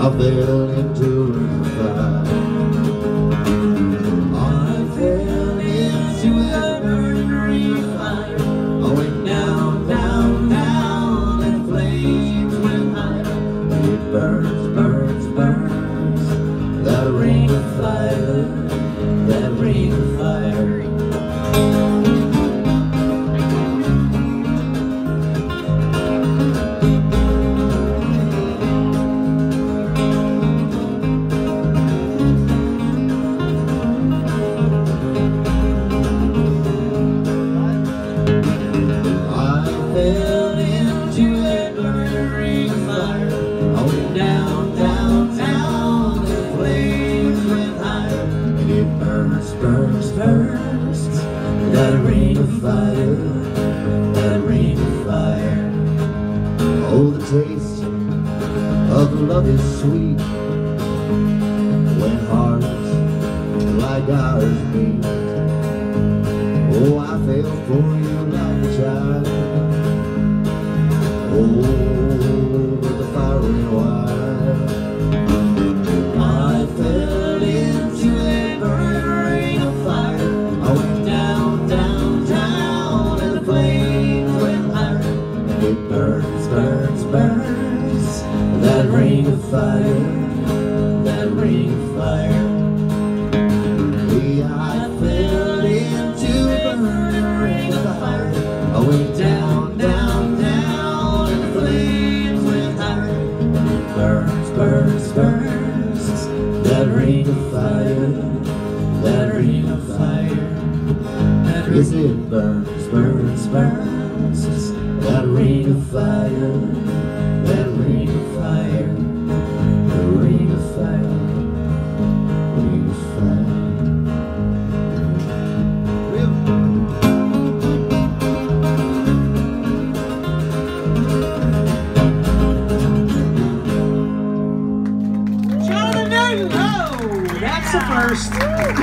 I fell into a fire. I fell into oh, a burning fire. I went down, down, down, and flames went higher. It burns, burns, burns. That ring of fire, that ring of fire. Burns, burns. That ring of fire, that ring of fire. Oh, the taste of love is sweet when hearts like ours meet. Oh, I fell for you like a child. Oh, the fiery wild. Burns. That ring of fire, that ring of fire. I fell into burning ring of fire. Oh, I went down, down, down, and the flames went higher. And burns, burns, burns. That ring of fire, that ring of fire. That yes, it burns, burns, burns. That ring of fire. one! Oh, that's the first.